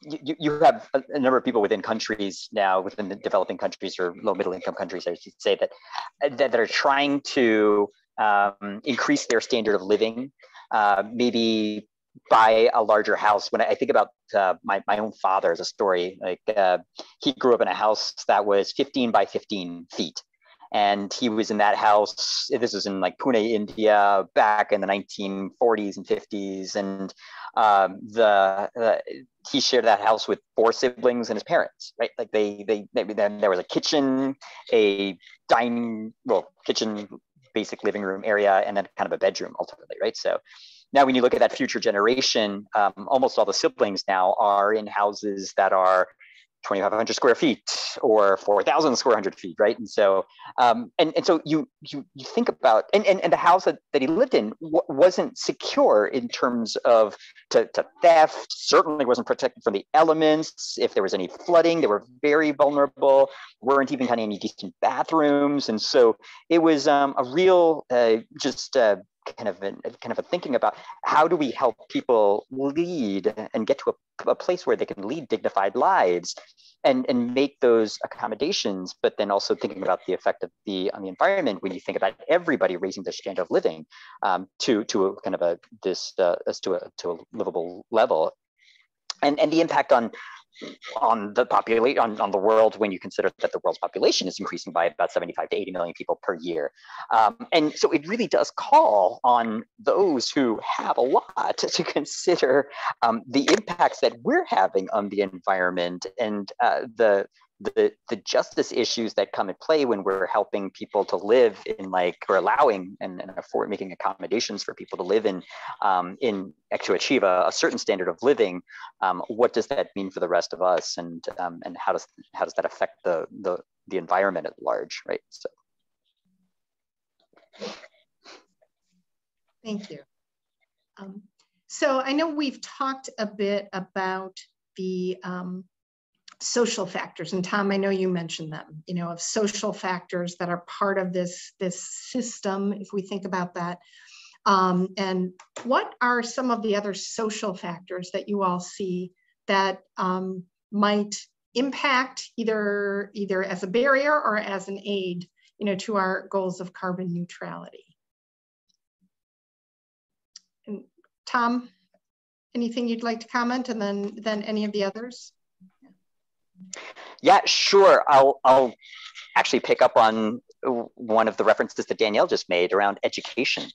you, you have a, number of people within countries now, within the developing countries or low middle income countries, I should say, that, that, that are trying to um, increase their standard of living, uh, maybe buy a larger house. When I think about uh, my, my own father as a story, like uh, he grew up in a house that was 15 by 15 feet. And he was in that house this was in like pune india back in the 1940s and 50s and um, the, the, he shared that house with four siblings and his parents right? Like they they maybe then there was a kitchen a dining well kitchen basic living room area and then kind of a bedroom ultimately right? So now when you look at that future generation um, almost all the siblings now are in houses that are 2,500 square feet or 4,000 square hundred feet, right? And so, um, and, and so you, you, you think about, and, and, and the house that, that he lived in wasn't secure in terms of to, to theft, certainly wasn't protected from the elements. If there was any flooding, they were very vulnerable, weren't even kind of any decent bathrooms. And so it was um, a real, uh, just uh, kind of kind of a thinking about how do we help people lead and get to a, a, place where they can lead dignified lives and and make those accommodations but then also thinking about the effect of the on the environment when you think about everybody raising their standard of living um, to to a kind of a this uh, to a to a livable level. And and the impact on on the population on, on the world when you consider that the world's population is increasing by about 75 to 80 million people per year. Um, and so it really does call on those who have a lot to consider um, the impacts that we're having on the environment and uh, the the the justice issues that come at play when we're helping people to live in like or allowing and, and afford making accommodations for people to live in um, in to achieve a, a, certain standard of living um, what does that mean for the rest of us? And um, and how does how does that affect the the the environment at large right? So. Thank you. Um, so i know we've talked a bit about the um, social factors. And tom i know you mentioned them you know of social factors that are part of this this system if we think about that. Um, and what are some of the other social factors that you all see that um, might impact either either as a barrier or as an aid you know to our goals of carbon neutrality? And tom anything you'd like to comment? And then then any of the others yeah, sure. I'll I'll actually pick up on one of the references that Danielle just made around education.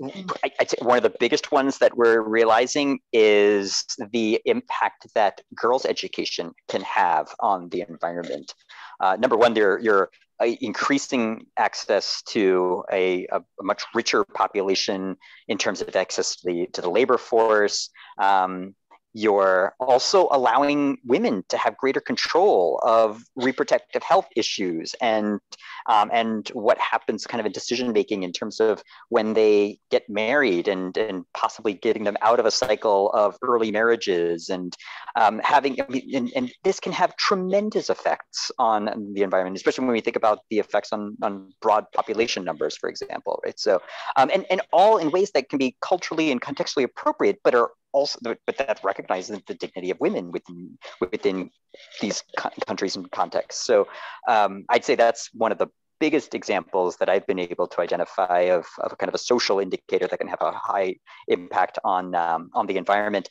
I, I'd one of the biggest ones that we're realizing is the impact that girls' education can have on the environment. Uh, number one, you're, you're uh, increasing access to a, a, much richer population in terms of access to the, to the labor force. Um, you're also allowing women to have greater control of reproductive health issues and um, and what happens kind of in decision making in terms of when they get married and and possibly getting them out of a cycle of early marriages and um, having and, and this can have tremendous effects on the environment especially when we think about the effects on on broad population numbers for example right? So um, and and all in ways that can be culturally and contextually appropriate but are also but that recognizes the dignity of women within within these countries and contexts so um, i'd say that's one of the biggest examples that I've been able to identify of, of a kind of a social indicator that can have a high impact on um, on the environment,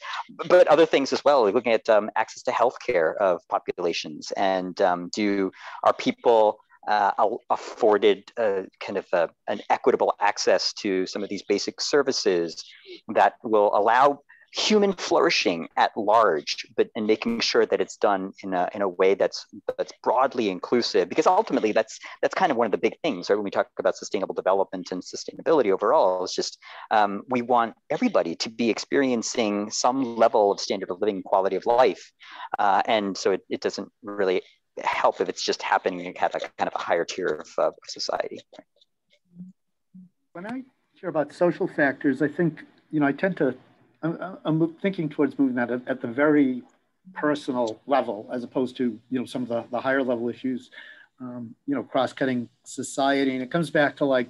but other things as well. Looking at um, access to healthcare of populations, and um, do are people uh, afforded uh, kind of a, an equitable access to some of these basic services that will allow human flourishing at large, but and making sure that it's done in a, in a way that's that's broadly inclusive, because ultimately that's that's kind of one of the big things, right? When we talk about sustainable development and sustainability overall, it's just um, we want everybody to be experiencing some level of standard of living, quality of life, uh, and so it, it doesn't really help if it's just happening at a kind of a higher tier of uh, society. When I hear about social factors, I think you know I tend to I'm, I'm thinking towards moving that at, at, the very personal level, as opposed to you know some of the, the higher level issues, um, you know, cross-cutting society, and it comes back to like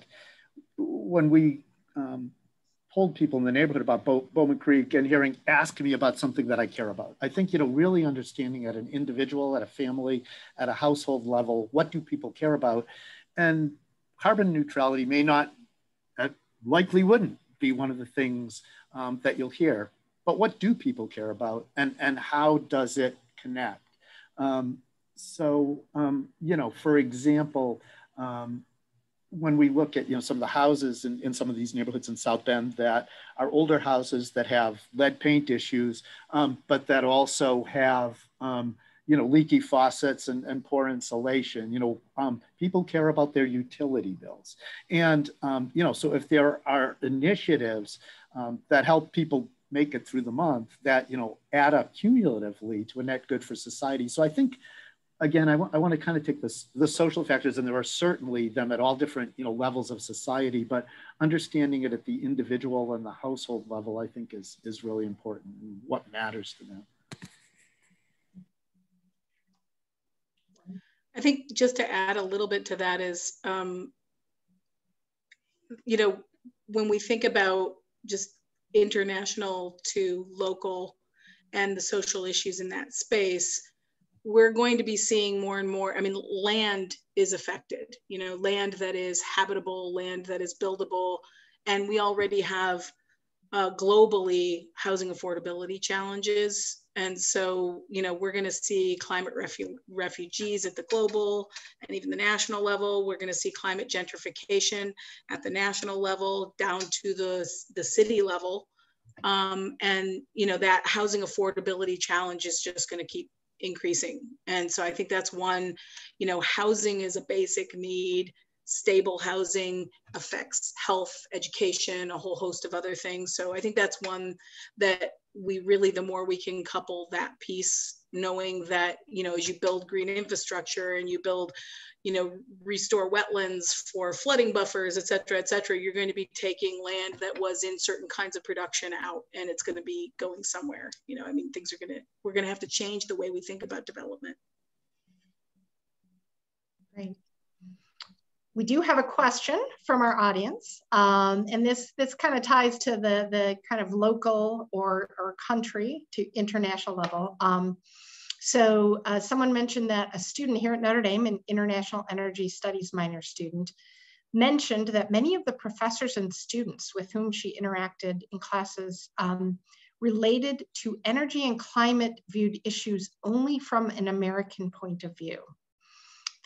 when we um, told people in the neighborhood about Bow, Bowman Creek and hearing ask me about something that I care about. I think you know really understanding at an individual, at a family, at a household level, what do people care about, and carbon neutrality may not, uh, likely wouldn't be one of the things um, that you'll hear. But what do people care about and, and how does it connect? Um, so, um, you know, for example, um, when we look at you know some of the houses in, in some of these neighborhoods in South Bend that are older houses that have lead paint issues, um, but that also have um, you know, leaky faucets and, and poor insulation. You know, um, people care about their utility bills. And, um, you know, so if there are initiatives um, that help people make it through the month that you know add up cumulatively to a net good for society so i think again I, I want to kind of take this the social factors and there are certainly them at all different you know levels of society but understanding it at the individual and the household level i think is is really important and what matters to them i think just to add a little bit to that is um, you know when we think about just international to local and the social issues in that space we're going to be seeing more and more i mean land is affected you know land that is habitable land that is buildable and we already have uh, globally housing affordability challenges and so you know we're going to see climate refu- refugees at the global and even the national level we're going to see climate gentrification at the national level down to the, the city level um, and you know that housing affordability challenge is just going to keep increasing. And so I think that's one, you know, housing is a basic need. Stable housing affects health, education, a whole host of other things. So I think that's one that we really, the more we can couple that piece, knowing that, you know, as you build green infrastructure and you build you know, restore wetlands for flooding buffers, et cetera, et cetera, you're going to be taking land that was in certain kinds of production out and it's going to be going somewhere. You know, I mean, things are going to, we're going to have to change the way we think about development. Great. We do have a question from our audience, um, and this this kind of ties to the the kind of local or or country to international level. Um, so uh, someone mentioned that a student here at Notre Dame, an international energy studies minor student, mentioned that many of the professors and students with whom she interacted in classes um, related to energy and climate viewed issues only from an American point of view.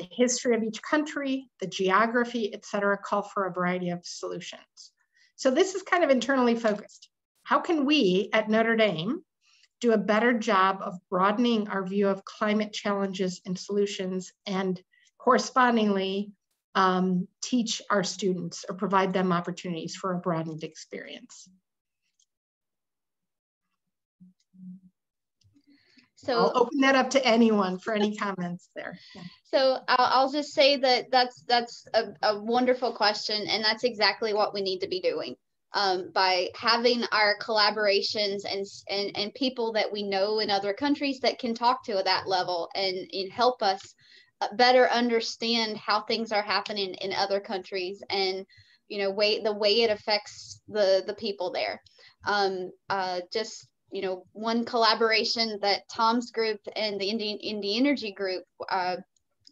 The history of each country, the geography, et cetera, call for a variety of solutions. So this is kind of internally focused. How can we at Notre Dame do a better job of broadening our view of climate challenges and solutions and correspondingly um, teach our students or provide them opportunities for a broadened experience. So I'll open that up to anyone for any comments there. Yeah. *laughs* So I'll, I'll, just say that that's that's a, a wonderful question, and that's exactly what we need to be doing um, by having our collaborations and, and, and people that we know in other countries that can talk to at that level and, and help us uh, better understand how things are happening in other countries and you know way the way it affects the the people there um, uh, just you know one collaboration that tom's group and the indian ND energy group uh,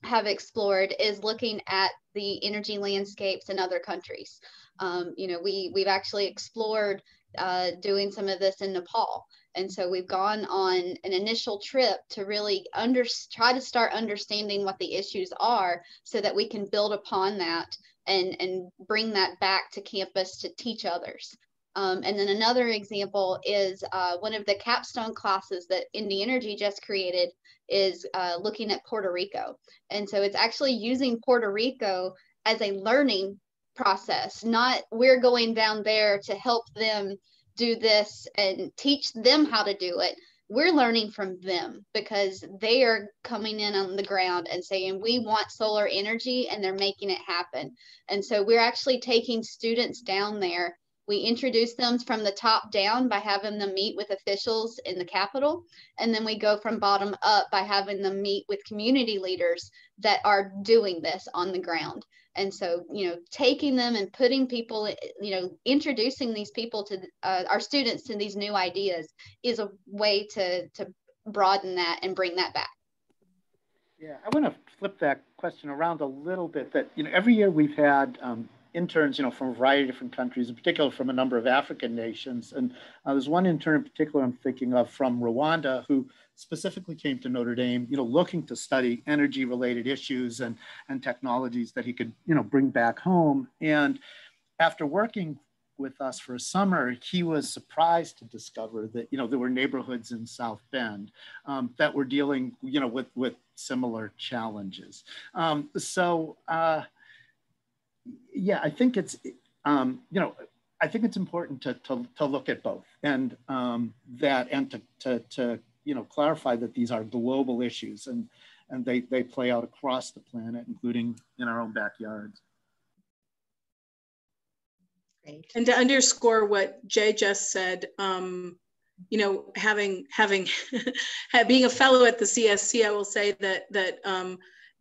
have explored is looking at the energy landscapes in other countries um, you know, we we've actually explored uh, doing some of this in Nepal. And so we've gone on an initial trip to really under, try to start understanding what the issues are so that we can build upon that and, and bring that back to campus to teach others. Um, and then another example is uh, one of the capstone classes that ND Energy just created is uh, looking at Puerto Rico. And so it's actually using Puerto Rico as a learning process, not we're going down there to help them do this and teach them how to do it. We're learning from them because they are coming in on the ground and saying, We want solar energy, and they're making it happen. And so we're actually taking students down there. We introduce them from the top down by having them meet with officials in the Capitol. And then we go from bottom up by having them meet with community leaders that are doing this on the ground and so you know taking them and putting people you know introducing these people to uh, our students to these new ideas is a way to to broaden that and bring that back yeah i want to flip that question around a little bit that you know every year we've had um, interns, you know, from a variety of different countries, in particular from a number of African nations. And uh, there's one intern in particular I'm thinking of from Rwanda who specifically came to Notre Dame, you know, looking to study energy related issues and, and technologies that he could, you know, bring back home. And after working with us for a summer, he was surprised to discover that, you know, there were neighborhoods in South Bend um, that were dealing, you know, with, with similar challenges. Um, so, uh, yeah, I think it's, um, you know, I think it's important to, to, to look at both and um, that and to, to, to you know clarify that these are global issues and and they, they play out across the planet, including in our own backyards. Great. And to underscore what Jay just said, um, you know, having having *laughs* being a fellow at the CSC, I will say that that um,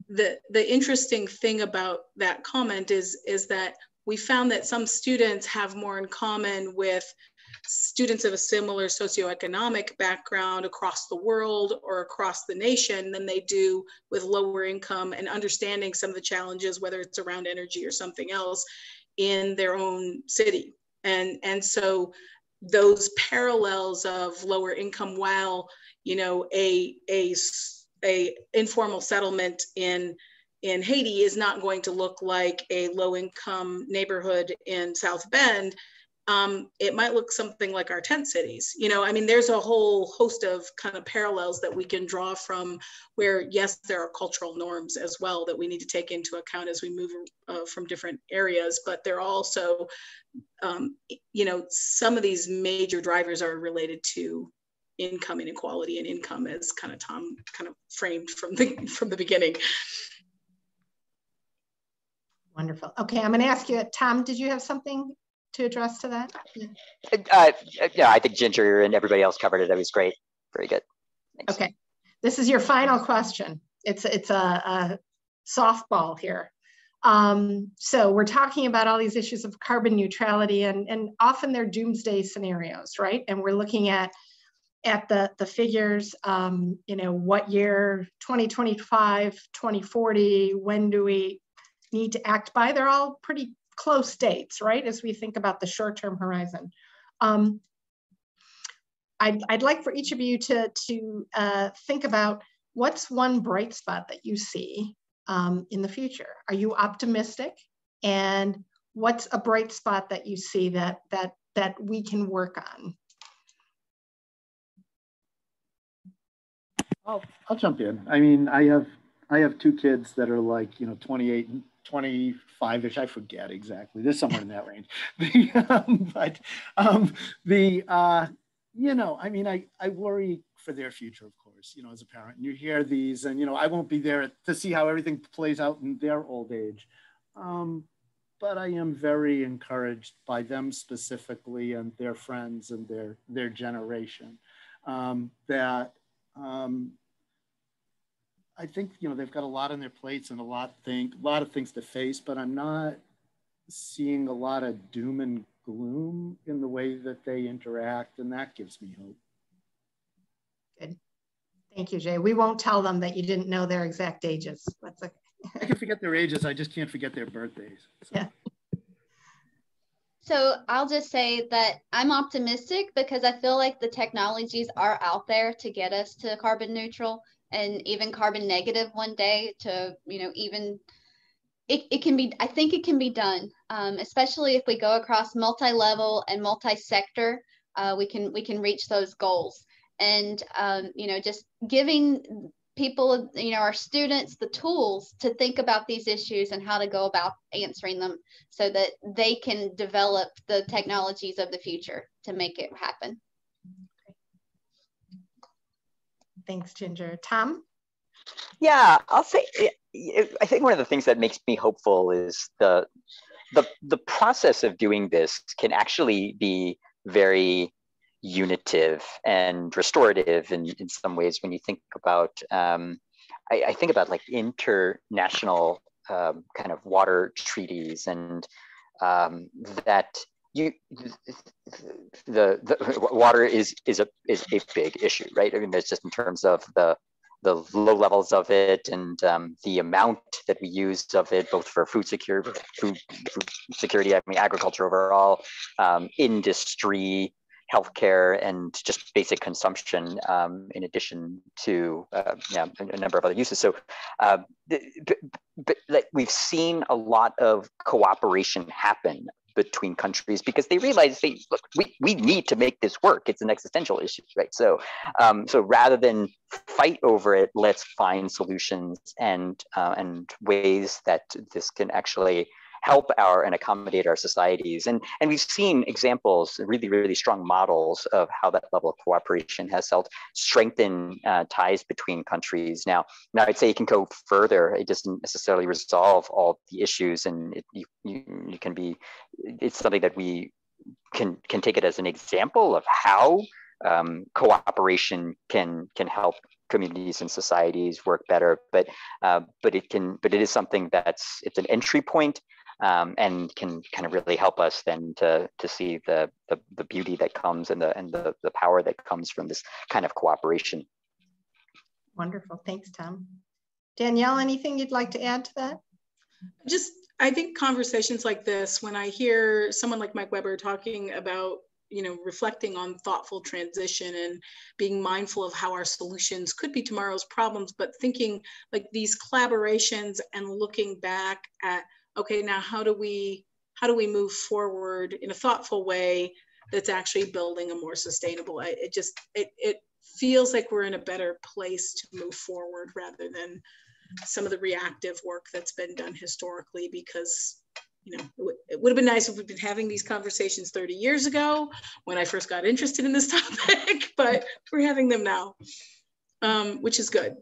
the the interesting thing about that comment is is that we found that some students have more in common with students of a similar socioeconomic background across the world or across the nation than they do with lower income and understanding some of the challenges, whether it's around energy or something else in their own city. And, and so those parallels of lower income while, you know, a, a, a informal settlement in in Haiti is not going to look like a low income neighborhood in South Bend um, it might look something like our tent cities. You know, I mean, there's a whole host of kind of parallels that we can draw from where, yes, there are cultural norms as well that we need to take into account as we move uh, from different areas, but there are also, um, you know, some of these major drivers are related to income inequality and income as kind of Tom kind of framed from the, *laughs* from the beginning. Wonderful. Okay, I'm going to ask you, Tom, did you have something to address to that? Uh, yeah, I think Ginger and everybody else covered it. That was great. Very good. Thanks. Okay. This is your final question. It's, it's a, a softball here. Um, so we're talking about all these issues of carbon neutrality and, and often they're doomsday scenarios, right? And we're looking at at the, the figures, um, you know, what year, 2025, 2040, when do we need to act by? They're all pretty close dates, right? As we think about the short-term horizon. Um, I'd, I'd like for each of you to, to uh, think about what's one bright spot that you see um, in the future? Are you optimistic? And what's a bright spot that you see that, that, that we can work on? I'll, I'll jump in. I mean, I have I have two kids that are like, you know, 28 and 25-ish, I forget exactly. There's somewhere in that range. *laughs* The, um, but um, the, uh, you know, I mean, I, I worry for their future, of course, you know, as a parent. And you hear these and, you know, I won't be there to see how everything plays out in their old age. Um, but I am very encouraged by them specifically and their friends and their, their generation um, that um, I think you know they've got a lot on their plates and a lot think a lot of things to face, but I'm not seeing a lot of doom and gloom in the way that they interact, and that gives me hope. Good. Thank you, Jay. We won't tell them that you didn't know their exact ages. That's okay. I can forget their ages. I just can't forget their birthdays. So. Yeah. So I'll just say that I'm optimistic because I feel like the technologies are out there to get us to carbon neutral and even carbon negative one day to you know even it, it can be i think it can be done um, especially if we go across multi-level and multi-sector uh, we can we can reach those goals. And um, you know just giving people you know our students the tools to think about these issues and how to go about answering them so that they can develop the technologies of the future to make it happen Thanks, Ginger. Tom? Yeah, I'll say, I think one of the things that makes me hopeful is the, the, the process of doing this can actually be very unitive and restorative in, in some ways when you think about, um, I, I think about like international um, kind of water treaties and um, that you the, the water is is a is a big issue, right? I mean, there's just in terms of the the low levels of it and um, the amount that we use of it, both for food security, food, food security, I mean, agriculture overall, um, industry, healthcare, and just basic consumption, um, in addition to uh, yeah, a, number of other uses. So, uh, but, but, like, we've seen a lot of cooperation happen between countries because they realize they look we, we need to make this work it's an existential issue right so um, so rather than fight over it let's find solutions and uh, and ways that this can actually help our and accommodate our societies. And, and we've seen examples, really, really strong models of how that level of cooperation has helped strengthen uh, ties between countries. Now, now I'd say it can go further. It doesn't necessarily resolve all the issues and it, you, you, you can be, it's something that we can, can take it as an example of how um, cooperation can can help communities and societies work better. But uh, but it can but it is something that's it's an entry point um, and can kind of really help us then to to see the, the the beauty that comes and the and the the power that comes from this kind of cooperation. Wonderful, thanks, Tom. Danielle, anything you'd like to add to that? Just I think conversations like this, when I hear someone like Mike Weber talking about you know reflecting on thoughtful transition and being mindful of how our solutions could be tomorrow's problems but thinking like these collaborations and looking back at okay now how do we how do we move forward in a thoughtful way that's actually building a more sustainable it just it, it feels like we're in a better place to move forward rather than some of the reactive work that's been done historically because you know, it would have been nice if we'd been having these conversations 30 years ago when I first got interested in this *laughs* topic, but we're having them now, um, which is good.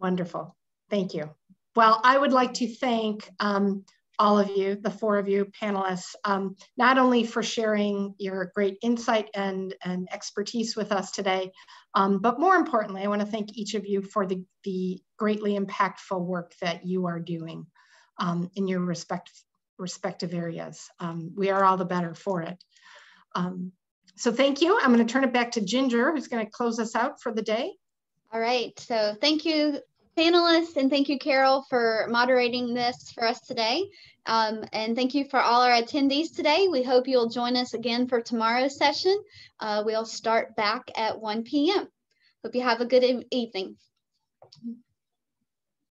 Wonderful. Thank you. Well, I would like to thank um, all of you, the four of you panelists, um, not only for sharing your great insight and, and expertise with us today, um, but more importantly, I want to thank each of you for the, the greatly impactful work that you are doing um, in your respect, respective areas. Um, we are all the better for it. Um, so thank you. I'm going to turn it back to Ginger, who's going to close us out for the day. All right. So thank you, panelists, and thank you, Carol, for moderating this for us today. Um, and thank you for all our attendees today. We hope you'll join us again for tomorrow's session. Uh, we'll start back at 1 p.m. Hope you have a good e evening.